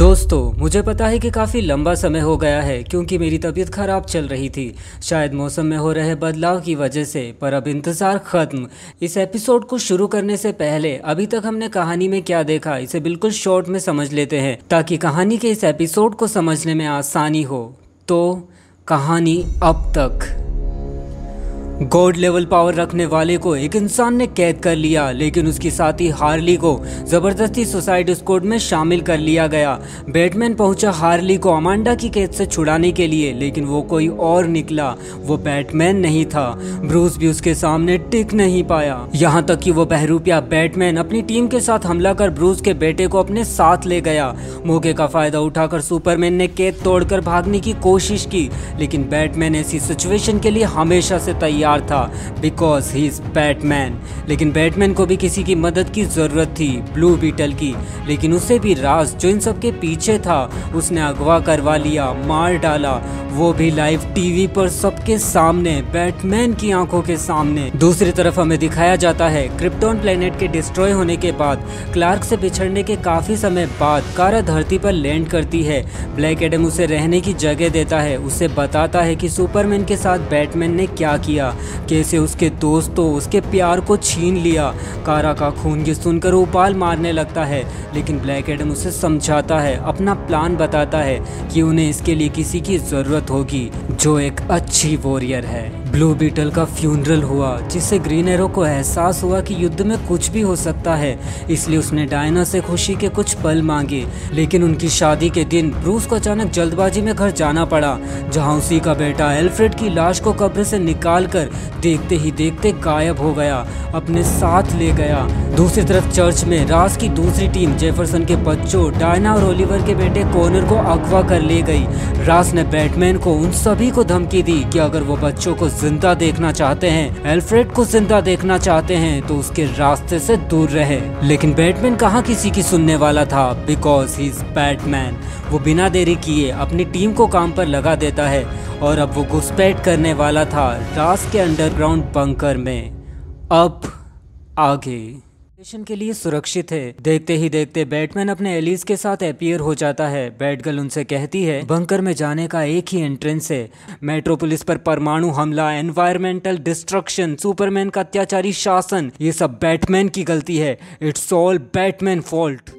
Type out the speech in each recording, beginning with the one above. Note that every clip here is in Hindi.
दोस्तों, मुझे पता है कि काफ़ी लंबा समय हो गया है क्योंकि मेरी तबीयत ख़राब चल रही थी। शायद मौसम में हो रहे बदलाव की वजह से, पर अब इंतज़ार ख़त्म। इस एपिसोड को शुरू करने से पहले, अभी तक हमने कहानी में क्या देखा, इसे बिल्कुल शॉर्ट में समझ लेते हैं, ताकि कहानी के इस एपिसोड को समझने में आसानी हो। तो कहानी अब तक। गॉड लेवल पावर रखने वाले को एक इंसान ने कैद कर लिया, लेकिन उसकी साथी हार्ली को ज़बरदस्ती सुसाइड स्क्वाड में शामिल कर लिया गया। बैटमैन पहुँचा हार्ली को अमांडा की कैद से छुड़ाने के लिए, लेकिन वो कोई और निकला। वो बैटमैन नहीं था। ब्रूस भी उसके सामने टिक नहीं पाया। यहाँ तक कि वो बहरूपिया बैटमैन अपनी टीम के साथ हमला कर ब्रूस के बेटे को अपने साथ ले गया। मौके का फ़ायदा उठाकर सुपरमैन ने कैद तोड़कर भागने की कोशिश की, लेकिन बैटमैन ऐसी सिचुएशन के लिए हमेशा से तैयार तैयार था बिकॉज़ ही इज़ बैटमैन लेकिन बैटमैन को भी किसी की मदद की ज़रूरत थी ब्लू बीटल की। लेकिन उसे भी राज जो इन सब के पीछे था, उसने अगवा करवा लिया, मार डाला। वो भी लाइव टीवी पर सबके सामने बैटमैन की आँखों के सामने। दूसरी तरफ़ हमें दिखाया जाता है क्रिप्टोन प्लेनेट के डिस्ट्रॉय होने के बाद क्लार्क से बिछड़ने के काफ़ी समय बाद कारा धरती पर लैंड करती है। ब्लैक एडम उसे रहने की जगह देता है, उसे बताता है कि सुपरमैन के साथ बैटमैन ने क्या किया। कैसे उसके दोस्तों, उसके प्यार को छीन लिया। कारा का खून ये सुनकर उपाल मारने लगता है, लेकिन ब्लैक एडम उसे समझाता है, अपना प्लान बताता है कि उन्हें इसके लिए किसी की ज़रूरत होगी, जो एक अच्छी वॉरियर है। ब्लू बीटल का फ्यूनरल हुआ, जिससे ग्रीन एरो को एहसास हुआ कि युद्ध में कुछ भी हो सकता है। इसलिए उसने डायना से खुशी के कुछ पल मांगे, लेकिन उनकी शादी के दिन ब्रूस को अचानक जल्दबाजी में घर जाना पड़ा, जहाँ उसी का बेटा एल्फ्रेड की लाश को कब्र से निकाल कर देखते ही देखते गायब हो गया, अपने साथ ले गया। दूसरी तरफ़ चर्च में रास की दूसरी टीम जेफरसन के बच्चों डायना और ओलिवर के बेटे कोनर को अगवा कर ले गई। रास ने बैटमैन को उन सभी को धमकी दी कि अगर वो बच्चों को ज़िंदा देखना चाहते हैं, एल्फ्रेड को ज़िंदा देखना चाहते हैं तो उसके रास्ते से दूर रहे। लेकिन बैटमैन कहाँ किसी की सुनने वाला था? बिकॉज़ ही इज़ बैटमैन वो बिना देरी किए अपनी टीम को काम पर लगा देता है, और अब वो घुसपैठ करने वाला था रास के अंडरग्राउंड बंकर में। अब आगे। स्टेशन के लिए सुरक्षित है। देखते ही देखते बैटमैन अपने एलिस के साथ अपियर हो जाता है। बैटगर्ल उनसे कहती है बंकर में जाने का एक ही एंट्रेंस है। मेट्रोपोलिस पर परमाणु हमला एनवायरमेंटल डिस्ट्रक्शन सुपरमैन का अत्याचारी शासन, ये सब बैटमैन की गलती है। It's all Batman fault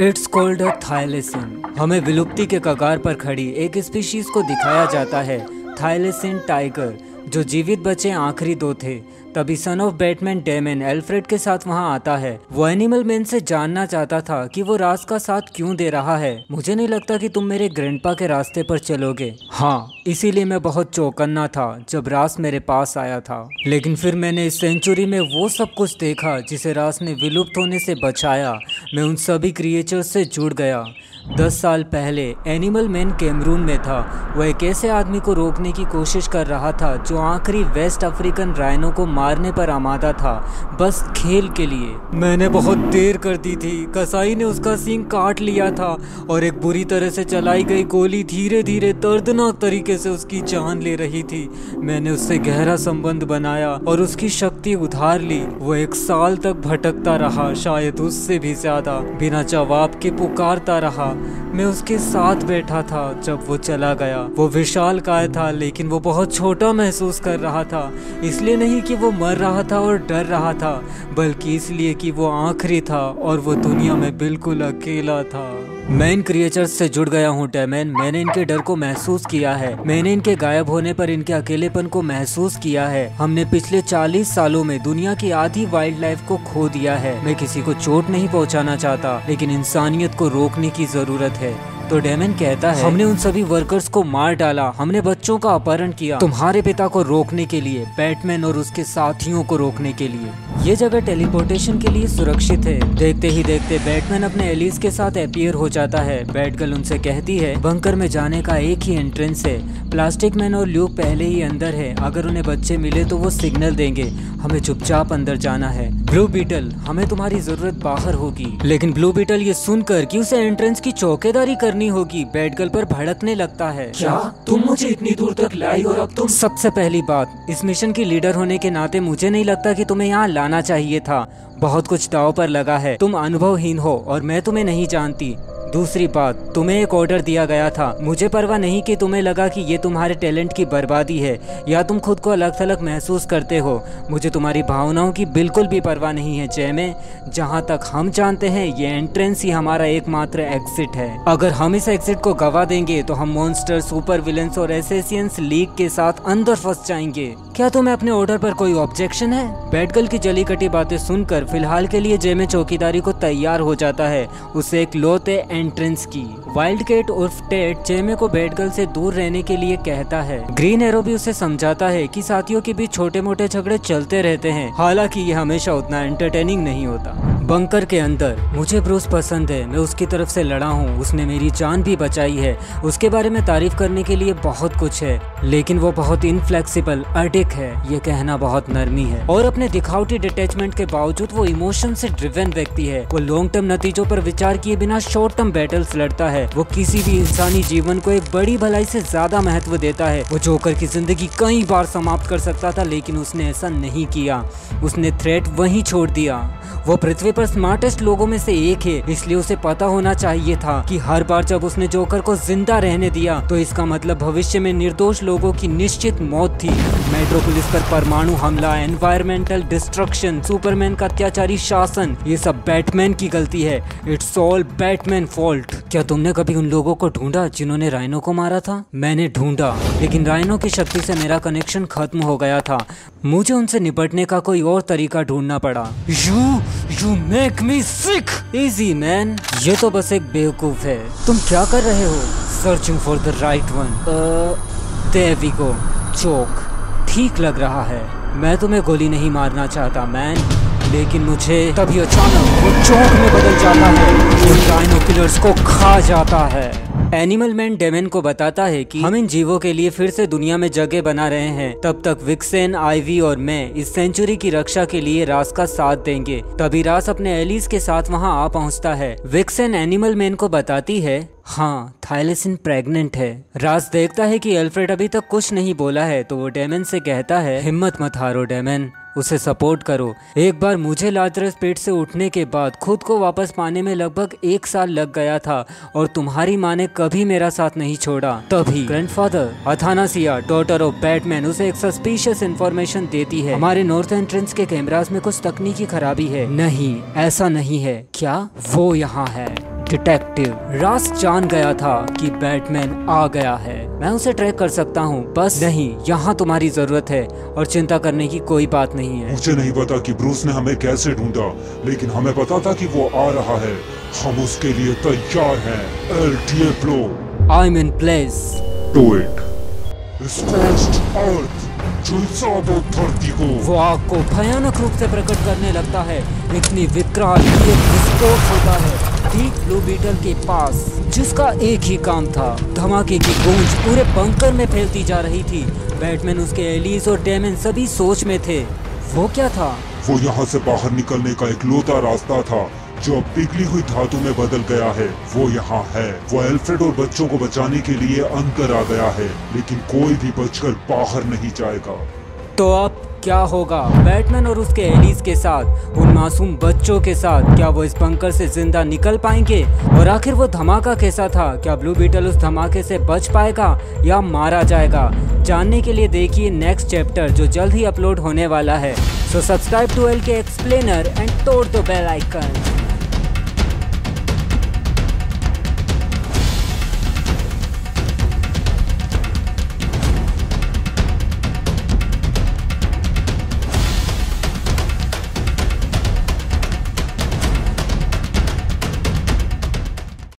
it's called thylacine हमें विलुप्ति के कगार पर खड़ी एक स्पीशीज को दिखाया जाता है। थाइलेसिन टाइगर जो जीवित बचे आखिरी दो थे, तभी son of Batman Damian Alfred के साथ वहाँ आता है। वो एनिमल मैन से जानना चाहता था कि वो रास का साथ क्यों दे रहा है। मुझे नहीं लगता कि तुम मेरे ग्रैंडपा के रास्ते पर चलोगे। हाँ इसीलिए मैं बहुत चौकन्ना था जब रास मेरे पास आया था। लेकिन फिर मैंने इस सेंचुरी में वो सब कुछ देखा जिसे रास ने विलुप्त होने से बचाया। मैं उन सभी क्रिएचर से जुड़ गया। दस साल पहले एनिमल मैन कैमरून में था। वह एक ऐसे आदमी को रोकने की कोशिश कर रहा था, जो आखिरी वेस्ट अफ्रीकन राइनो को मारने पर आमादा था, बस खेल के लिए। मैंने बहुत देर कर दी थी। कसाई ने उसका सींग काट लिया था और एक बुरी तरह से चलाई गई गोली धीरे धीरे दर्दनाक तरीके से उसकी जान ले रही थी। मैंने उससे गहरा संबंध बनाया और उसकी शक्ति उधार ली। वो एक साल तक भटकता रहा, शायद उससे भी ज़्यादा। बिना जवाब के पुकारता रहा। मैं उसके साथ बैठा था जब वो चला गया। वो विशाल काय था, लेकिन वो बहुत छोटा महसूस कर रहा था। इसलिए नहीं कि वो मर रहा था और डर रहा था, बल्कि इसलिए कि वो आखिरी था और वो दुनिया में बिल्कुल अकेला था। मैं इन क्रिएचर्स से जुड़ गया हूँ टैमैन मैंने इनके डर को महसूस किया है। मैंने इनके गायब होने पर इनके अकेलेपन को महसूस किया है। हमने पिछले 40 सालों में दुनिया की आधी वाइल्ड लाइफ को खो दिया है। मैं किसी को चोट नहीं पहुँचाना चाहता, लेकिन इंसानियत को रोकने की ज़रूरत है। तो डेमन कहता है, हमने उन सभी वर्कर्स को मार डाला, हमने बच्चों का अपहरण किया। तुम्हारे पिता को रोकने के लिए बैटमैन और उसके साथियों को रोकने के लिए। ये जगह टेलीपोर्टेशन के लिए सुरक्षित है। देखते ही देखते बैटमैन अपने एलिस के साथ अपियर हो जाता है। बैटगर्ल उनसे कहती है बंकर में जाने का एक ही एंट्रेंस है। प्लास्टिक मैन और ल्यूक पहले ही अंदर है। अगर उन्हें बच्चे मिले तो वो सिग्नल देंगे। हमें चुपचाप अंदर जाना है। ब्लू बीटल हमें तुम्हारी ज़रूरत बाहर होगी। लेकिन ब्लू बीटल ये सुनकर कि उसे एंट्रेंस की चौकेदारी करनी सुनी होगी। बैटगल पर भड़कने लगता है। क्या? तुम मुझे इतनी दूर तक लाई और अब तुम सबसे पहली बात इस मिशन की लीडर होने के नाते मुझे नहीं लगता कि तुम्हें यहाँ लाना चाहिए था। बहुत कुछ दाव पर लगा है। तुम अनुभवहीन हो और मैं तुम्हें नहीं जानती। दूसरी बात, तुम्हें एक ऑर्डर दिया गया था। मुझे परवाह नहीं कि तुम्हें लगा कि ये तुम्हारे टैलेंट की बर्बादी है, या तुम खुद को अलग थलग महसूस करते हो। मुझे तुम्हारी भावनाओं की बिल्कुल भी परवाह नहीं है जय में जहाँ तक हम जानते हैं, ये एंट्रेंस ही हमारा एकमात्र एग्जिट है। अगर हम इस एग्जिट को गवा देंगे तो हम मॉन्स्टर सुपर विलेंस और एसेसियंस लीग के साथ अंदर फंस जाएँगे। क्या तुम्हें अपने ऑर्डर पर कोई ऑब्जेक्शन है? बैटगल की जली कटी बातें सुनकर, फ़िलहाल के लिए जय में चौकीदारी को तैयार हो जाता है। उसे एक लोते एंट्रेंस की। वाइल्ड केट उर्फ़ टेट जेमे को बैटगर्ल से दूर रहने के लिए कहता है। ग्रीन एरो भी उसे समझाता है कि साथियों के बीच छोटे मोटे झगड़े चलते रहते हैं। हालाँकि ये हमेशा उतना एंटरटेनिंग नहीं होता। बंकर के अंदर। मुझे ब्रूस पसंद है। मैं उसकी तरफ़ से लड़ा हूँ। उसने मेरी जान भी बचाई है। उसके बारे में तारीफ़ करने के लिए बहुत कुछ है। लेकिन वो बहुत इनफ्लेक्सिबल अडिक है। ये कहना बहुत नरमी है। और अपने दिखावटी डिटेचमेंट के बावजूद वो इमोशन से ड्रिवन व्यक्ति है। वो लॉन्ग टर्म नतीजों पर विचार किए बिना शॉर्ट टर्म बैटल्स लड़ता है। वो किसी भी इंसानी जीवन को एक बड़ी भलाई से ज़्यादा महत्व देता है। वो जोकर की ज़िंदगी कई बार समाप्त कर सकता था, लेकिन उसने ऐसा नहीं किया। उसने थ्रेट वहीं छोड़ दिया। वो पृथ्वी पर स्मार्टेस्ट लोगों में से एक है। इसलिए उसे पता होना चाहिए था कि हर बार जब उसने जोकर को ज़िंदा रहने दिया तो इसका मतलब भविष्य में निर्दोष लोगों की निश्चित मौत थी। मेट्रोपोलिस पर परमाणु हमला एनवायरमेंटल डिस्ट्रक्शन सुपरमैन का अत्याचारी शासन, ये सब बैटमैन की गलती है। इट्स ऑल बैटमैन फॉल्ट क्या तुमने कभी उन लोगों को ढूंढा जिन्होंने राइनो को मारा था? मैंने ढूंढा, लेकिन राइनो की शक्ति से मेरा कनेक्शन खत्म हो गया था। मुझे उनसे निपटने का कोई और तरीका ढूंढना पड़ा। You you make me sick easy man ये तो बस एक बेवकूफ़ है। तुम क्या कर रहे हो? Searching for the right one देवी को चौक ठीक लग रहा है। मैं तुम्हें गोली नहीं मारना चाहता मैन लेकिन मुझे तभी अचानक वो चौक में बदल जाता है। वो डायनोकुलर्स को खा जाता है। एनिमल मैन डेमेन को बताता है कि हम इन जीवों के लिए फिर से दुनिया में जगह बना रहे हैं। तब तक विक्सेन, आईवी और मैं इस सेंचुरी की रक्षा के लिए रास का साथ देंगे। तभी रास अपने एलिस के साथ वहाँ आ पहुँचता है। विक्सेन एनिमल मैन को बताती है हाँ थाइलेसिन प्रेग्नेंट है। रास देखता है कि एल्फ्रेड अभी तक कुछ नहीं बोला है तो वो डेमन से कहता है, हिम्मत मत हारो डेमन। उसे सपोर्ट करो। एक बार मुझे लाजरस पेट से उठने के बाद खुद को वापस पाने में लगभग एक साल लग गया था और तुम्हारी माँ ने कभी मेरा साथ नहीं छोड़ा। तभी grandfather Athanasia daughter of Batman उसे एक सस्पिशियस इन्फॉर्मेशन देती है। हमारे नॉर्थ एंट्रेंस के कैमराज में कुछ तकनीकी खराबी है। नहीं, ऐसा नहीं है। क्या? वो यहाँ है। डिटेक्टिव रास जान गया था कि बैटमैन आ गया है। मैं उसे ट्रैक कर सकता हूँ बस नहीं यहाँ तुम्हारी ज़रूरत है और चिंता करने की कोई बात नहीं है। मुझे नहीं पता कि ब्रूस ने हमें कैसे ढूंढा लेकिन हमें पता था कि वो आ रहा है। हम उसके लिए तैयार हैं। El Diablo I am in place do it वो आग को भयानक रूप से प्रकट करने लगता है। इतनी विकराल एक विस्फोट होता है। ठीक ब्लू बीटल के पास जिसका एक ही काम था धमाके की गूंज पूरे बंकर में फैलती जा रही थी। बैटमैन उसके एलिस और डेमन सभी सोच में थे। वो क्या था? वो यहाँ से बाहर निकलने का एक लोता रास्ता था। जो अब पिघली हुई धातु में बदल गया है, वो यहाँ है। वो एल्फ्रेड और बच्चों को बचाने के लिए अंदर आ गया है, लेकिन कोई भी बचकर बाहर नहीं जाएगा। तो अब क्या होगा? बैटमैन और उसके एलिस के साथ, उन मासूम बच्चों के साथ, क्या वो इस बंकर से ज़िंदा निकल पाएँगे? और आखिर वो धमाका कैसा था? क्या ब्लू बीटल उस धमाके से बच पाएगा या मारा जाएगा? जानने के लिए देखिए नेक्स्ट चैप्टर जो जल्द ही अपलोड होने वाला है। So subscribe to L K explainer and तोड़ दो बेल आइकन